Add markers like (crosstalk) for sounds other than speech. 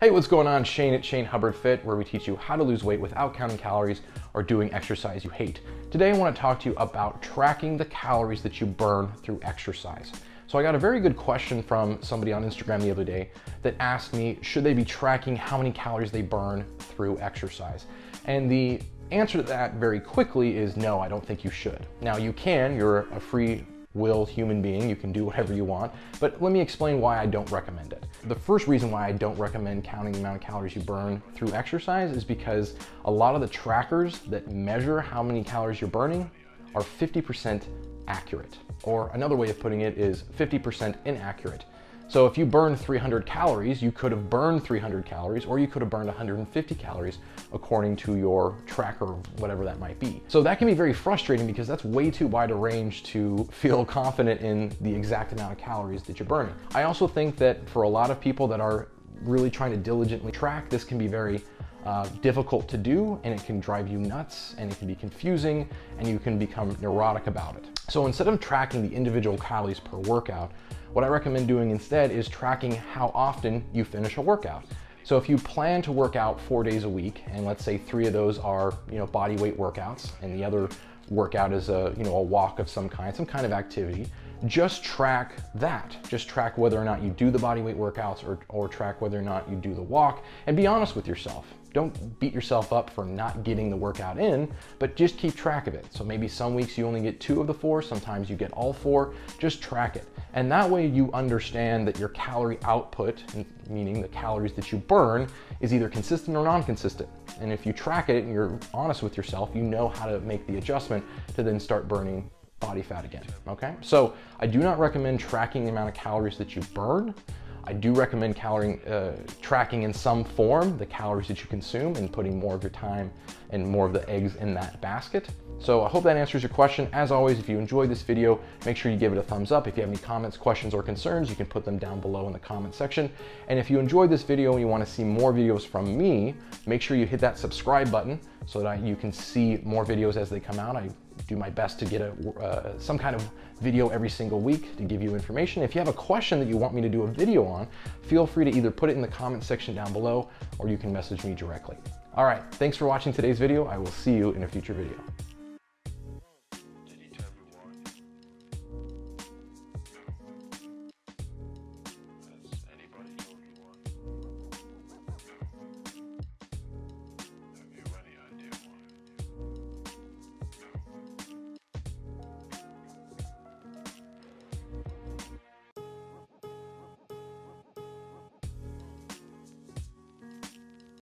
Hey, what's going on? Shane at Shane Hubbard Fit, where we teach you how to lose weight without counting calories or doing exercise you hate. Today, I want to talk to you about tracking the calories that you burn through exercise. So I got a very good question from somebody on Instagram the other day that asked me, should they be tracking how many calories they burn through exercise? And the answer to that very quickly is no, I don't think you should. Now you can, you're a free will human being, you can do whatever you want, but let me explain why I don't recommend it. The first reason why I don't recommend counting the amount of calories you burn through exercise is because a lot of the trackers that measure how many calories you're burning are 50% accurate. Or another way of putting it is 50% inaccurate. So if you burn 300 calories, you could have burned 300 calories or you could have burned 150 calories according to your tracker, whatever that might be. So that can be very frustrating because that's way too wide a range to (laughs) feel confident in the exact amount of calories that you're burning. I also think that for a lot of people that are really trying to diligently track, this can be very uh, difficult to do and it can drive you nuts and it can be confusing and you can become neurotic about it. So instead of tracking the individual calories per workout, what I recommend doing instead is tracking how often you finish a workout. So if you plan to work out four days a week, and let's say three of those are you know body weight workouts, and the other workout is a you know a walk of some kind, some kind of activity, just track that. Just track whether or not you do the body weight workouts or, or track whether or not you do the walk, and be honest with yourself. Don't beat yourself up for not getting the workout in, but just keep track of it. So maybe some weeks you only get two of the four, sometimes you get all four, just track it. And that way you understand that your calorie output, meaning the calories that you burn, is either consistent or non-consistent. And if you track it and you're honest with yourself, you know how to make the adjustment to then start burning body fat again, okay? So I do not recommend tracking the amount of calories that you burn. I do recommend calorie, uh, tracking in some form the calories that you consume and putting more of your time and more of the eggs in that basket. So I hope that answers your question. As always, if you enjoyed this video, make sure you give it a thumbs up. If you have any comments, questions, or concerns, you can put them down below in the comment section. And if you enjoyed this video and you wanna see more videos from me, make sure you hit that subscribe button so that you can see more videos as they come out. I do my best to get a, uh, some kind of video every single week to give you information. If you have a question that you want me to do a video on, feel free to either put it in the comment section down below or you can message me directly. All right, thanks for watching today's video. I will see you in a future video.